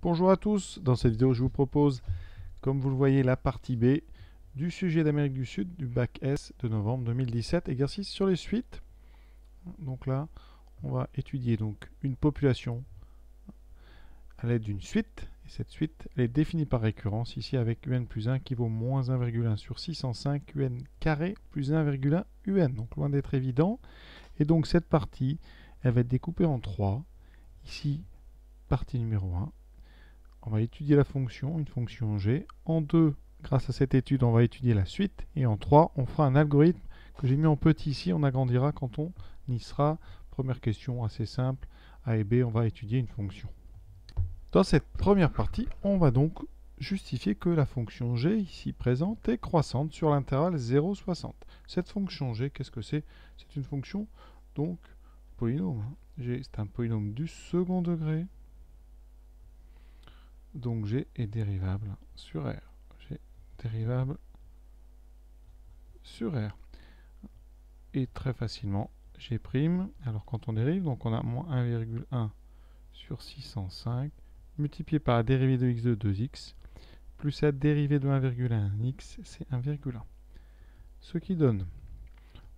Bonjour à tous, dans cette vidéo je vous propose, comme vous le voyez, la partie B du sujet d'Amérique du Sud du bac S de novembre 2017, exercice sur les suites. Donc là, on va étudier donc une population à l'aide d'une suite, et cette suite elle est définie par récurrence, ici avec un plus 1 qui vaut moins 1,1 sur 605 un carré plus 1,1 un, donc loin d'être évident. Et donc cette partie, elle va être découpée en trois. Ici, partie numéro 1, on va étudier la fonction, une fonction g. En 2, grâce à cette étude, on va étudier la suite. Et en 3, on fera un algorithme que j'ai mis en petit ici. On agrandira quand on y sera. Première question assez simple. A et B, on va étudier une fonction. Dans cette première partie, on va donc justifier que la fonction g ici présente est croissante sur l'intervalle 0,60. Cette fonction g, qu'est-ce que c'est? C'est une fonction, donc, polynôme. Hein. G, c'est un polynôme du second degré donc G est dérivable sur R. G dérivable sur R. Et très facilement, G', alors quand on dérive, donc on a moins 1,1 sur 605, multiplié par la dérivée de x de 2x, plus la dérivée de 1,1x, c'est 1,1. Ce qui donne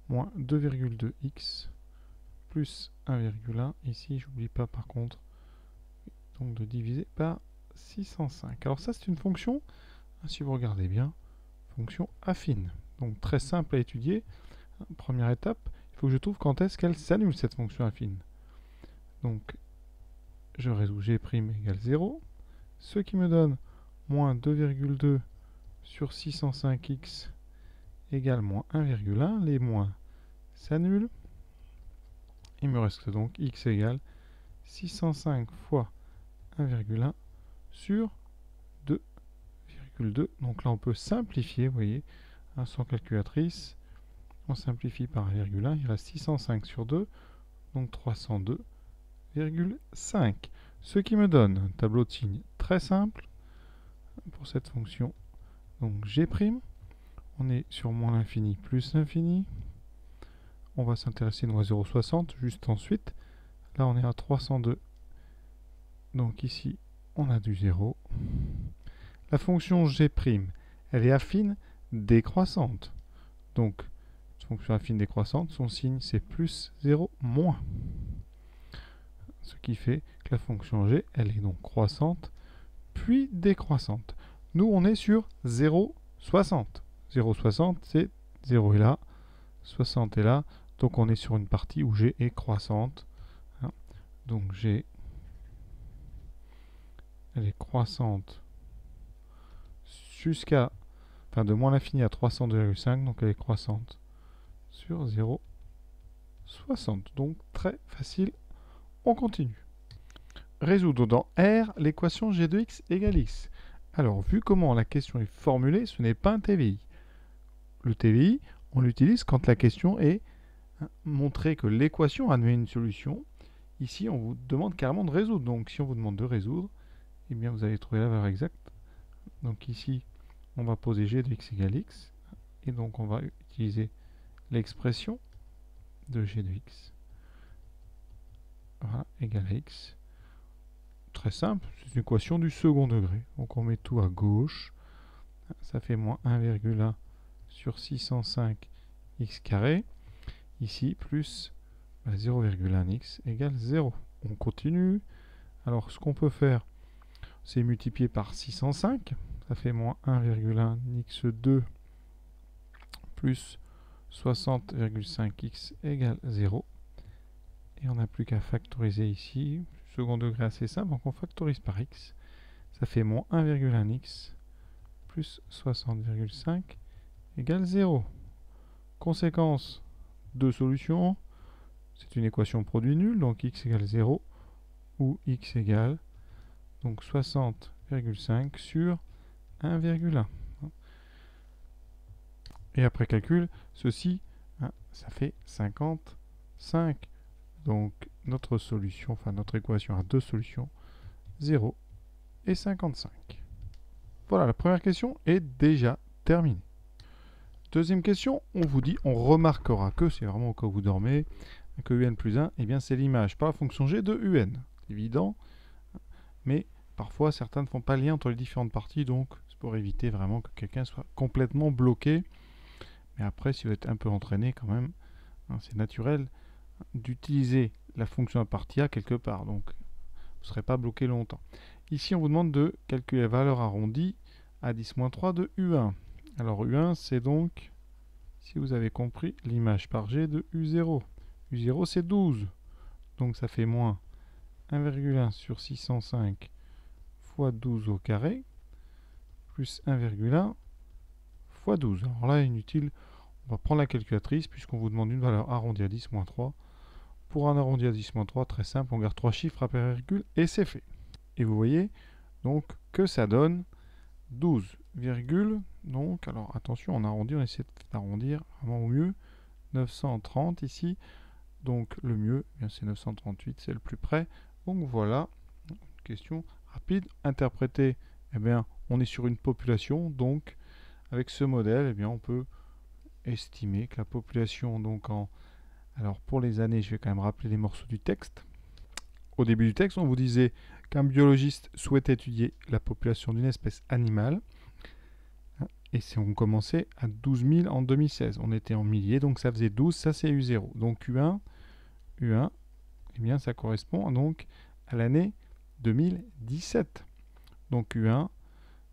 moins 2,2x plus 1,1. Ici, j'oublie pas par contre donc de diviser par 605. Alors ça, c'est une fonction, hein, si vous regardez bien, fonction affine. Donc très simple à étudier. Première étape, il faut que je trouve quand est-ce qu'elle s'annule, cette fonction affine. Donc, je résous g' égale 0, ce qui me donne moins 2,2 sur 605x égale moins 1,1. Les moins s'annulent. Il me reste donc x égale 605 fois 1,1 sur 2,2. Donc là, on peut simplifier, vous voyez, sans calculatrice. On simplifie par 1,1, il reste 605 sur 2, donc 302,5. Ce qui me donne un tableau de signes très simple pour cette fonction. Donc G', on est sur moins l'infini plus l'infini. On va s'intéresser à 0,60 juste ensuite. Là, on est à 302. Donc ici, on a du 0. La fonction g', elle est affine décroissante. Donc, fonction affine décroissante, son signe c'est plus 0 moins. Ce qui fait que la fonction g, elle est donc croissante, puis décroissante. Nous, on est sur 0,60. 0,60, c'est 0 est là, 60 est là. Donc, on est sur une partie où g est croissante. Hein. Donc, g elle est croissante jusqu'à, enfin de moins l'infini à 302,5, donc elle est croissante sur 0,60. Donc très facile, on continue. Résoudre dans R l'équation g de x égale x. Alors, vu comment la question est formulée, ce n'est pas un TVI. Le TVI, on l'utilise quand la question est montrer que l'équation admet une solution. Ici, on vous demande carrément de résoudre. Donc, si on vous demande de résoudre, eh bien vous allez trouver la valeur exacte. Donc ici, on va poser g de x égale x, et donc on va utiliser l'expression de g de x. Égale à x. Très simple, c'est une équation du second degré. Donc on met tout à gauche. Ça fait moins 1,1 sur 605 x carré. Ici, plus 0,1x égale 0. On continue. Alors, ce qu'on peut faire, c'est multiplié par 605, ça fait moins 1,1 x2 plus 60,5x égale 0. Et on n'a plus qu'à factoriser ici, second degré assez simple, donc on factorise par x. Ça fait moins 1,1x plus 60,5 égale 0. Conséquence, deux solutions. C'est une équation produit nul, donc x égale 0 ou x égale donc 60,5 sur 1,1. Et après calcul, ceci, hein, ça fait 55. Donc notre solution, enfin notre équation a deux solutions, 0 et 55. Voilà, la première question est déjà terminée. Deuxième question, on vous dit, on remarquera que, c'est vraiment au vous dormez, que un plus 1, eh bien c'est l'image par la fonction g de un. Évident, mais parfois certains ne font pas lien entre les différentes parties, donc c'est pour éviter vraiment que quelqu'un soit complètement bloqué. Mais après, si vous êtes un peu entraîné quand même, hein, c'est naturel d'utiliser la fonction à partie A quelque part, donc vous ne serez pas bloqué longtemps. Ici, on vous demande de calculer la valeur arrondie à 10-3 de U1. Alors U1, c'est donc, si vous avez compris, l'image par G de U0. U0, c'est 12. Donc ça fait moins 1,1 sur 605 fois 12 au carré, plus 1,1 fois 12. Alors là, inutile, on va prendre la calculatrice, puisqu'on vous demande une valeur arrondie à 10 moins 3. Pour un arrondi à 10 moins 3, très simple, on garde trois chiffres après virgule, et c'est fait. Et vous voyez donc que ça donne 12, donc, alors attention, on arrondit, on essaie d'arrondir vraiment au mieux. 930 ici, donc le mieux, eh c'est 938, c'est le plus près. Donc voilà, une question rapide. Interpréter, eh bien, on est sur une population, donc avec ce modèle, eh on peut estimer que la population, donc en... Alors pour les années, je vais quand même rappeler les morceaux du texte. Au début du texte, on vous disait qu'un biologiste souhaite étudier la population d'une espèce animale. Et si on commençait à 12 000 en 2016, on était en milliers, donc ça faisait 12, ça c'est U0. Donc U1, U1, eh bien ça correspond donc à l'année 2017. Donc U1,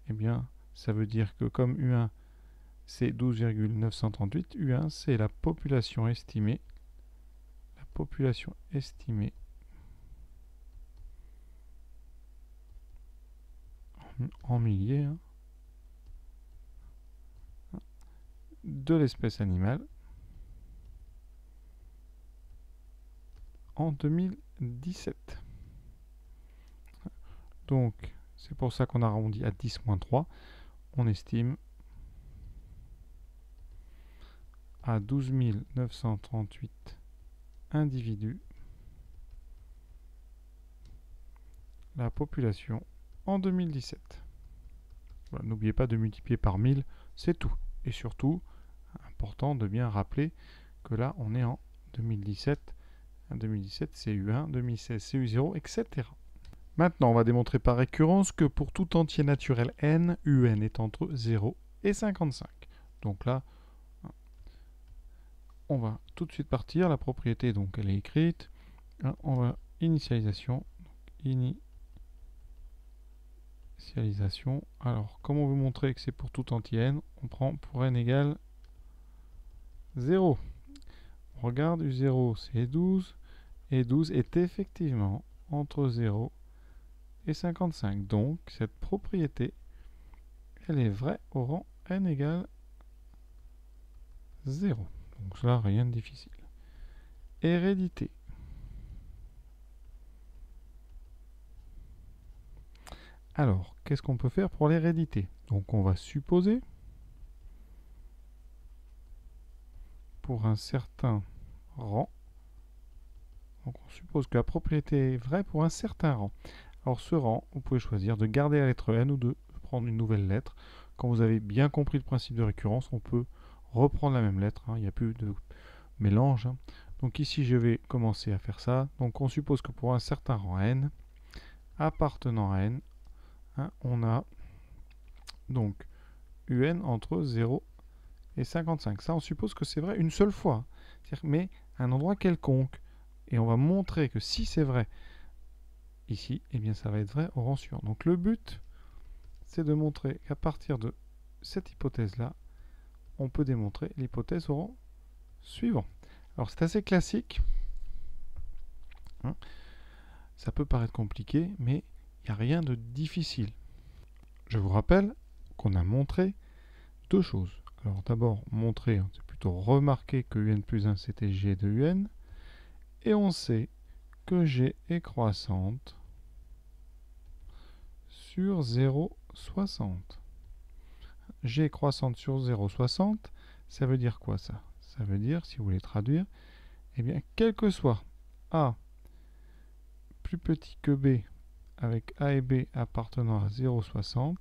eh bien ça veut dire que comme U1 c'est 12,938, U1 c'est la population estimée, la population estimée en milliers hein, de l'espèce animale en 2017. Donc, c'est pour ça qu'on a arrondi à 10-3. On estime à 12 938 individus la population en 2017. N'oubliez pas de multiplier par 1000, c'est tout. Et surtout, important de bien rappeler que là, on est en 2017. En 2017, c'est U1, 2016, c'est U0, etc. Maintenant, on va démontrer par récurrence que pour tout entier naturel n, un est entre 0 et 55. Donc là, on va tout de suite partir. La propriété, donc, elle est écrite. On va initialisation. Ini Initialisation. Alors, comme on veut montrer que c'est pour tout entier n, on prend pour n égale 0. Regarde, U0 c'est 12, et 12 est effectivement entre 0 et 55. Donc, cette propriété, elle est vraie au rang n égale 0. Donc ça, rien de difficile. Hérédité. Alors, qu'est-ce qu'on peut faire pour l'hérédité? Donc, on va supposer, pour un certain rang, donc on suppose que la propriété est vraie pour un certain rang. Alors, ce rang, vous pouvez choisir de garder la lettre n ou de prendre une nouvelle lettre. Quand vous avez bien compris le principe de récurrence, on peut reprendre la même lettre. Hein. il n'y a plus de mélange. Hein. Donc ici, je vais commencer à faire ça. Donc, on suppose que pour un certain rang n, appartenant à n, Hein, on a donc UN entre 0 et 55. Ça, on suppose que c'est vrai une seule fois, mais un endroit quelconque. Et on va montrer que si c'est vrai ici, eh bien ça va être vrai au rang suivant. Donc le but, c'est de montrer qu'à partir de cette hypothèse-là, on peut démontrer l'hypothèse au rang suivant. Alors c'est assez classique. Hein. Ça peut paraître compliqué, mais il n'y a rien de difficile. Je vous rappelle qu'on a montré deux choses. Alors d'abord, montrer, hein, c'est plutôt remarquer que un plus 1 c'était g de un. Et on sait que g est croissante sur 0,60. g est croissante sur 0,60, ça veut dire quoi ça? Ça veut dire, si vous voulez traduire, eh bien, quel que soit a plus petit que b avec A et B appartenant à 0,60,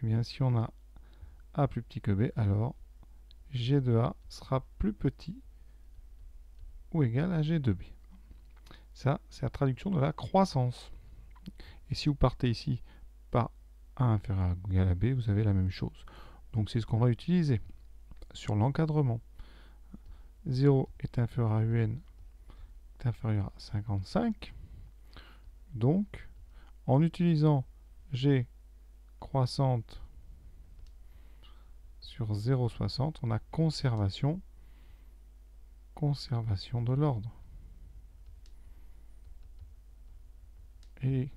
eh bien si on a A plus petit que B, alors G de A sera plus petit ou égal à G de B. Ça, c'est la traduction de la croissance. Et si vous partez ici par A inférieur ou égal à B, vous avez la même chose. Donc c'est ce qu'on va utiliser sur l'encadrement. 0 est inférieur à UN est inférieur à 55. Donc, en utilisant G croissante sur 0,60, on a conservation, conservation de l'ordre. Et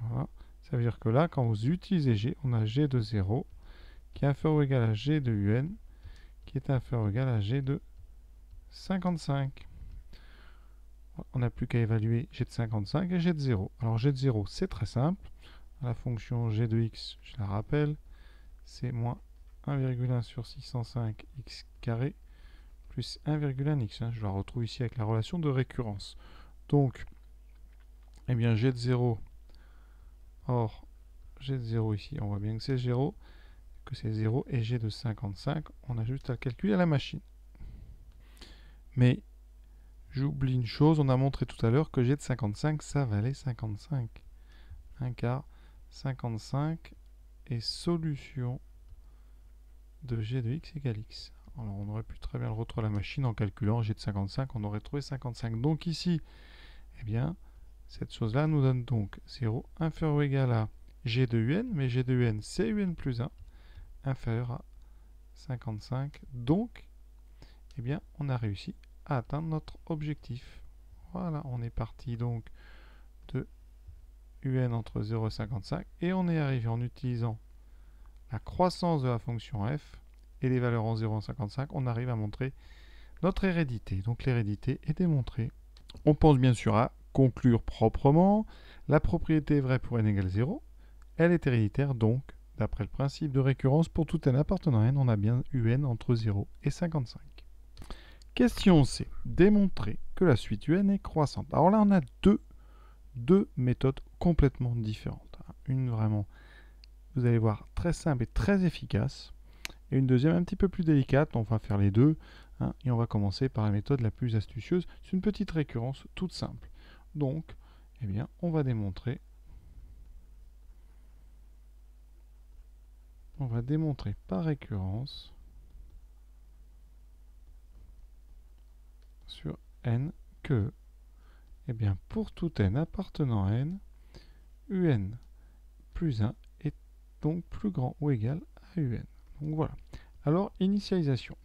voilà, ça veut dire que là, quand vous utilisez G, on a G de 0 qui est inférieur ou égal à G de UN, qui est inférieur ou égal à G de 55. On n'a plus qu'à évaluer G de 55 et G de 0. Alors G de 0, c'est très simple. La fonction G de x, je la rappelle, c'est moins 1,1 sur 605 x carré plus 1,1 x. Hein. Je la retrouve ici avec la relation de récurrence. Donc, eh bien, G de 0, or, G de 0 ici, on voit bien que c'est 0, que c'est 0, et G de 55, on a juste à le calculer à la machine. Mais, j'oublie une chose, on a montré tout à l'heure que G de 55, ça valait 55. Un car 55 est solution de G de x égale x. Alors on aurait pu très bien le retrouver la machine en calculant G de 55, on aurait trouvé 55. Donc ici, eh bien, cette chose-là nous donne donc 0 inférieur ou égal à G de UN, mais G de UN c'est UN plus 1, inférieur à 55. Donc, eh bien, on a réussi à atteindre notre objectif. Voilà, on est parti donc de UN entre 0 et 55 et on est arrivé en utilisant la croissance de la fonction f et les valeurs en 0 et 55, on arrive à montrer notre hérédité. Donc l'hérédité est démontrée. On pense bien sûr à conclure proprement. La propriété est vraie pour n égale 0. Elle est héréditaire, donc, d'après le principe de récurrence, pour tout n appartenant à n, on a bien un entre 0 et 55. Question C. Démontrer que la suite un est croissante. Alors là, on a deux, deux méthodes complètement différentes. Une vraiment, vous allez voir, très simple et très efficace. Et une deuxième un petit peu plus délicate. On va faire les deux. Hein, et on va commencer par la méthode la plus astucieuse. C'est une petite récurrence toute simple. Donc, eh bien, on va démontrer par récurrence sur n que eh bien, pour tout n appartenant à n, un plus 1 est donc plus grand ou égal à un. Donc voilà. Alors, initialisation.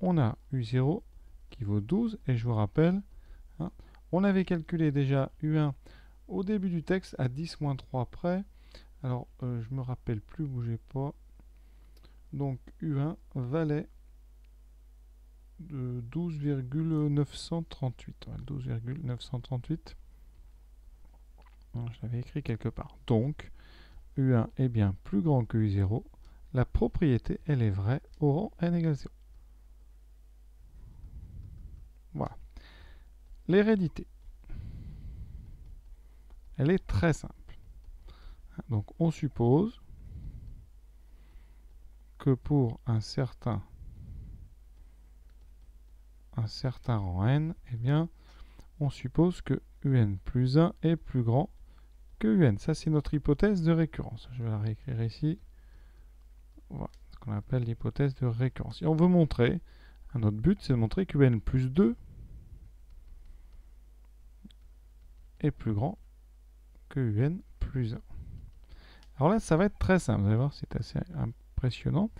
on a U0 qui vaut 12, et je vous rappelle, hein, on avait calculé déjà U1 au début du texte à 10-3 près. Alors, euh, je me rappelle plus, bougez pas. Donc, U1 valait de 12,938. 12,938. Je l'avais écrit quelque part. Donc, U1 est bien plus grand que U0. La propriété, elle est vraie au rang n égale 0. Voilà. L'hérédité. Elle est très simple. Donc on suppose que pour un certain un certain rang n, eh bien, on suppose que un plus 1 est plus grand que un. Ça, c'est notre hypothèse de récurrence. Je vais la réécrire ici. Voilà, ce qu'on appelle l'hypothèse de récurrence. Et on veut montrer, notre but, c'est de montrer que un plus 2 est plus grand que un plus 1. Alors là, ça va être très simple. Vous allez voir, c'est assez impressionnant.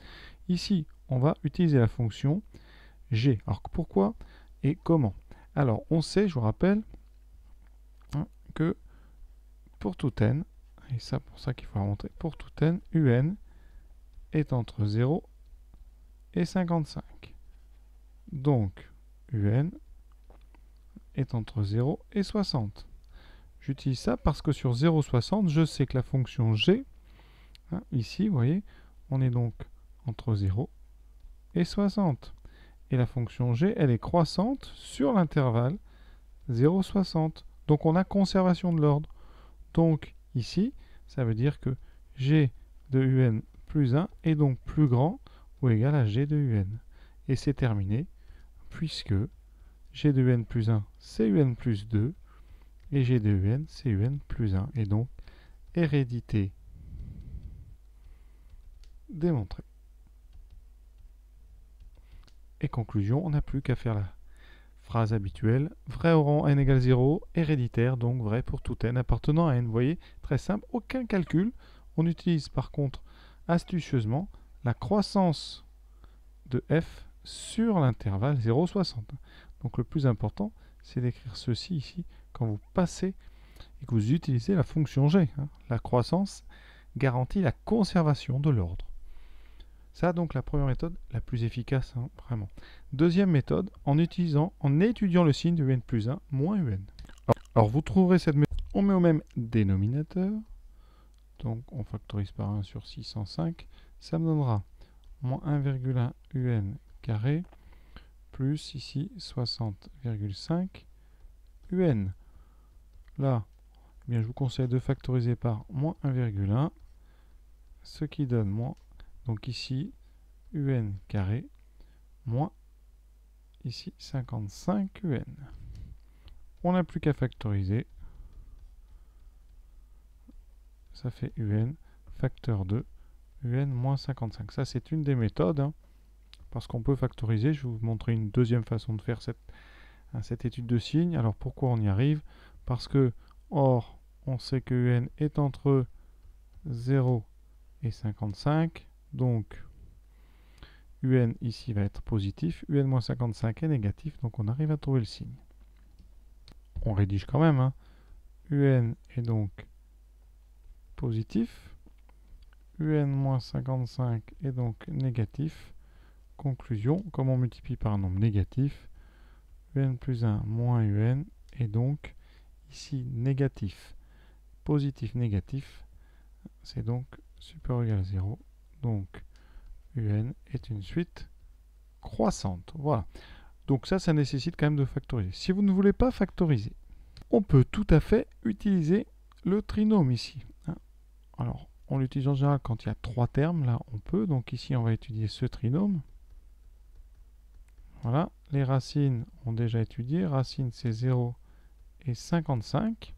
Ici, on va utiliser la fonction g. Alors pourquoi et comment? Alors, on sait, je vous rappelle, hein, que pour tout n, et ça pour ça qu'il faut montrer, pour tout n, un est entre 0 et 55. Donc, un est entre 0 et 60. J'utilise ça parce que sur 0,60, je sais que la fonction g, hein, ici, vous voyez, on est donc entre 0 et 60. Et la fonction g, elle est croissante sur l'intervalle 0,60. Donc on a conservation de l'ordre. Donc ici, ça veut dire que g de un plus 1 est donc plus grand ou égal à g de un. Et c'est terminé, puisque G de UN plus 1, c'est UN plus 2. Et G de UN, c'est UN plus 1. Et donc, hérédité démontrée. Et conclusion, on n'a plus qu'à faire la phrase habituelle. Vrai au rang n égale 0, héréditaire, donc vrai pour tout n appartenant à n. Vous voyez, très simple, aucun calcul. On utilise par contre astucieusement la croissance de f sur l'intervalle 0,60. Donc le plus important, c'est d'écrire ceci ici quand vous passez et que vous utilisez la fonction g. Hein. La croissance garantit la conservation de l'ordre. Ça, donc, la première méthode, la plus efficace, hein, vraiment. Deuxième méthode, en utilisant, en étudiant le signe de un plus 1 moins un. Alors, vous trouverez cette méthode, on met au même dénominateur, donc on factorise par 1 sur 605, ça me donnera moins 1,1 un carré plus ici 60,5 un. Là, eh je vous conseille de factoriser par moins 1,1, ce qui donne moins, donc ici, un carré, moins ici 55 un. On n'a plus qu'à factoriser. Ça fait un facteur 2 un moins 55. Ça, c'est une des méthodes, hein, parce qu'on peut factoriser. Je vais vous montrer une deuxième façon de faire cette, hein, cette étude de signes. Alors, pourquoi on y arrive? Parce que, or, on sait que un est entre 0 et 55. Donc, un ici va être positif, un moins 55 est négatif, donc on arrive à trouver le signe. On rédige quand même. Hein. un est donc positif, un-55 est donc négatif. Conclusion, comme on multiplie par un nombre négatif, un plus 1 moins un est donc ici négatif. Positif, négatif, c'est donc supérieur ou égal à 0. Donc un est une suite croissante. Voilà. Donc ça, ça nécessite quand même de factoriser. Si vous ne voulez pas factoriser, on peut tout à fait utiliser le trinôme ici. Hein. Alors, on l'utilise en général quand il y a trois termes. Là, on peut. Donc ici, on va étudier ce trinôme. Voilà. Les racines ont déjà étudié. Racine, c'est 0 et 55.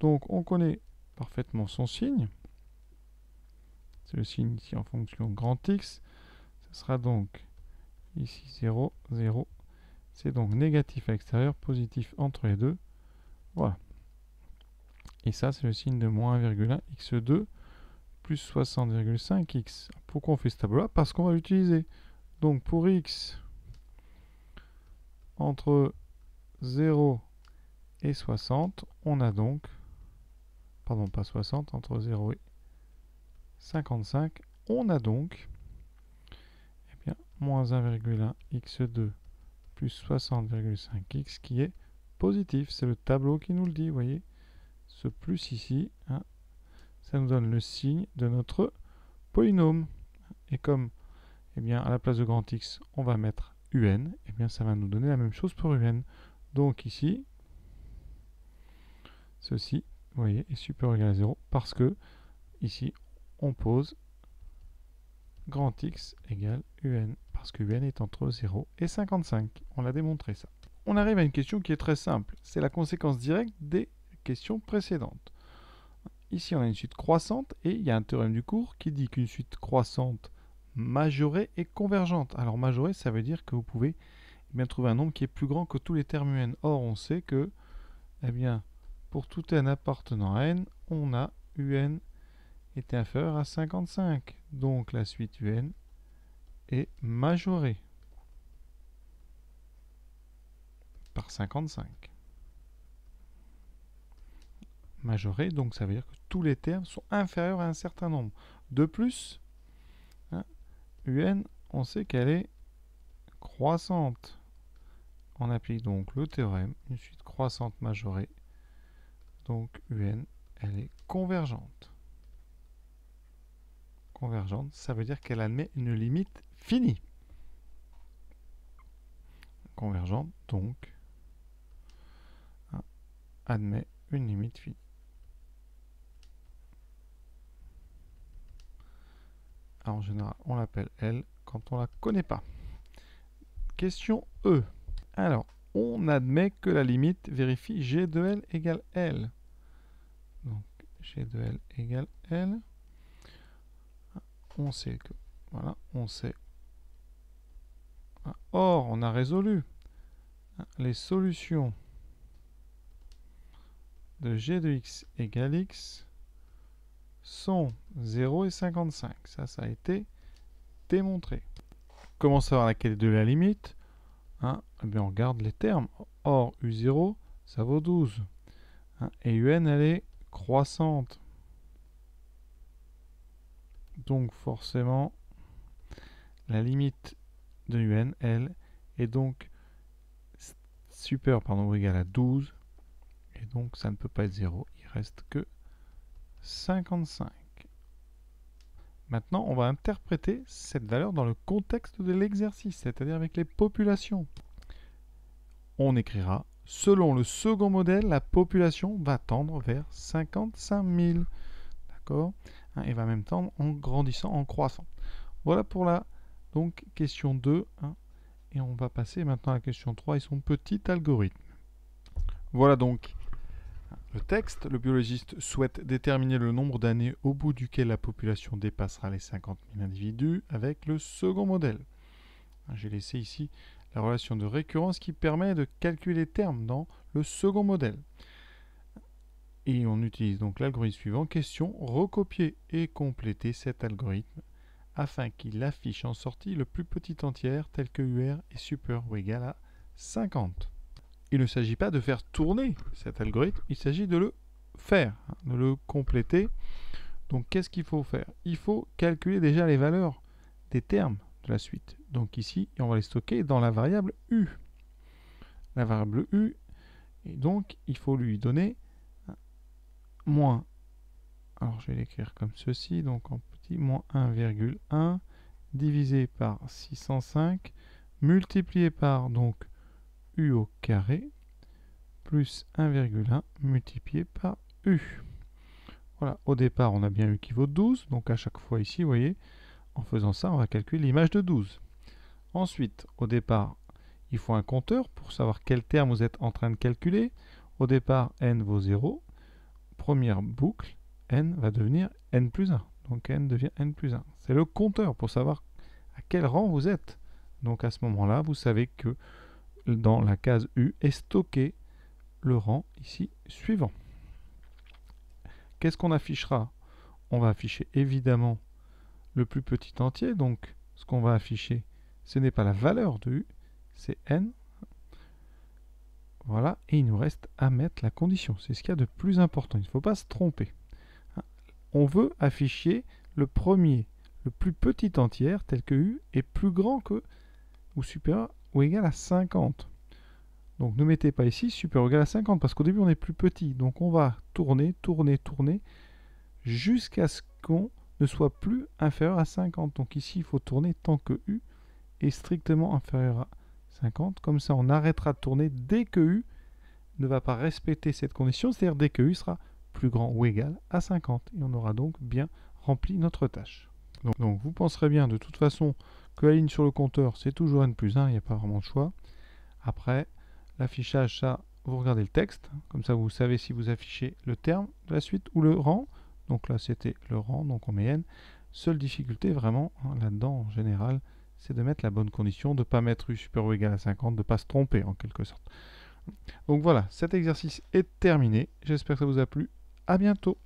Donc, on connaît parfaitement son signe. C'est le signe ici en fonction grand X. Ce sera donc ici 0, 0. C'est donc négatif à l'extérieur, positif entre les deux. Voilà. Et ça, c'est le signe de moins 1,1 x2 plus 60,5x. Pourquoi on fait ce tableau-là Parce qu'on va l'utiliser. Donc pour x entre 0 et 60, on a donc, pardon pas 60, entre 0 et 55, on a donc eh bien, moins 1,1 x2 plus 60,5x qui est positif. C'est le tableau qui nous le dit, vous voyez. Ce plus ici, hein, ça nous donne le signe de notre polynôme. Et comme eh bien, à la place de grand X, on va mettre un, eh bien, ça va nous donner la même chose pour un. Donc ici, ceci, vous voyez, est supérieur ou égal à 0 parce que ici, on pose grand X égale un parce que un est entre 0 et 55. On l'a démontré ça. On arrive à une question qui est très simple. C'est la conséquence directe des questions précédentes. Ici, on a une suite croissante et il y a un théorème du cours qui dit qu'une suite croissante majorée est convergente. Alors majorée, ça veut dire que vous pouvez bien, trouver un nombre qui est plus grand que tous les termes un. Or, on sait que eh bien, pour tout n appartenant à n, on a un est inférieur à 55. Donc la suite un est majorée par 55 majoré, donc ça veut dire que tous les termes sont inférieurs à un certain nombre. De plus, hein, un, on sait qu'elle est croissante. On applique donc le théorème, une suite croissante majorée. Donc un, elle est convergente. Convergente, ça veut dire qu'elle admet une limite finie. Convergente, donc, hein, admet une limite finie. en général, on l'appelle L quand on la connaît pas. Question E. Alors, on admet que la limite vérifie g de L égale L. Donc g de L égale L. On sait que, voilà, on sait. Or, on a résolu les solutions de g de x égale x sont 0 et 55. Ça, ça a été démontré. Comment savoir laquelle de la limite? Hein eh bien, On regarde les termes. Or, U0, ça vaut 12. Hein et UN, elle est croissante. Donc, forcément, la limite de UN, elle, est donc supérieure pardon, ou égale à 12. Et donc, ça ne peut pas être 0. Il reste que 55. Maintenant, on va interpréter cette valeur dans le contexte de l'exercice, c'est-à-dire avec les populations. On écrira, selon le second modèle, la population va tendre vers 55 000. D'accord? Hein, Et va même tendre en grandissant, en croissant. Voilà pour la donc, question 2. Hein, et on va passer maintenant à la question 3 et son petit algorithme. Voilà donc le texte, le biologiste souhaite déterminer le nombre d'années au bout duquel la population dépassera les 50 000 individus avec le second modèle. J'ai laissé ici la relation de récurrence qui permet de calculer les termes dans le second modèle. Et on utilise donc l'algorithme suivant. Question, recopier et compléter cet algorithme afin qu'il affiche en sortie le plus petit entier tel que UR est supérieur ou égal à 50 il ne s'agit pas de faire tourner cet algorithme, il s'agit de le faire, hein, de le compléter. Donc qu'est-ce qu'il faut faire? Il faut calculer déjà les valeurs des termes de la suite. Donc ici, on va les stocker dans la variable u. La variable u, et donc il faut lui donner moins, alors je vais l'écrire comme ceci, donc en petit, moins 1,1 divisé par 605 multiplié par donc u au carré plus 1,1 multiplié par u. Voilà, au départ, on a bien u qui vaut 12. Donc à chaque fois ici, vous voyez, en faisant ça, on va calculer l'image de 12. Ensuite, au départ, il faut un compteur pour savoir quel terme vous êtes en train de calculer. Au départ, n vaut 0. Première boucle, n va devenir n plus 1. Donc n devient n plus 1. C'est le compteur pour savoir à quel rang vous êtes. Donc à ce moment-là, vous savez que dans la case U est stocké le rang ici suivant. Qu'est-ce qu'on affichera? On va afficher évidemment le plus petit entier. Donc ce qu'on va afficher, ce n'est pas la valeur de U, c'est n. Voilà, et il nous reste à mettre la condition. C'est ce qu'il y a de plus important. Il ne faut pas se tromper. On veut afficher le premier, le plus petit entier, tel que U est plus grand que ou supérieur ou égal à 50. Donc ne mettez pas ici supérieur ou égal à 50 parce qu'au début on est plus petit. Donc on va tourner, tourner, tourner jusqu'à ce qu'on ne soit plus inférieur à 50. Donc ici il faut tourner tant que U est strictement inférieur à 50. Comme ça on arrêtera de tourner dès que U ne va pas respecter cette condition, c'est-à-dire dès que U sera plus grand ou égal à 50. Et on aura donc bien rempli notre tâche. Donc, vous penserez bien de toute façon que la ligne sur le compteur, c'est toujours n plus 1, il n'y a pas vraiment de choix. Après, l'affichage, ça, vous regardez le texte, comme ça vous savez si vous affichez le terme de la suite ou le rang. Donc là, c'était le rang, donc on met n. Seule difficulté vraiment hein, là-dedans en général, c'est de mettre la bonne condition, de ne pas mettre u supérieur ou égal à 50, de ne pas se tromper en quelque sorte. Donc voilà, cet exercice est terminé. J'espère que ça vous a plu. À bientôt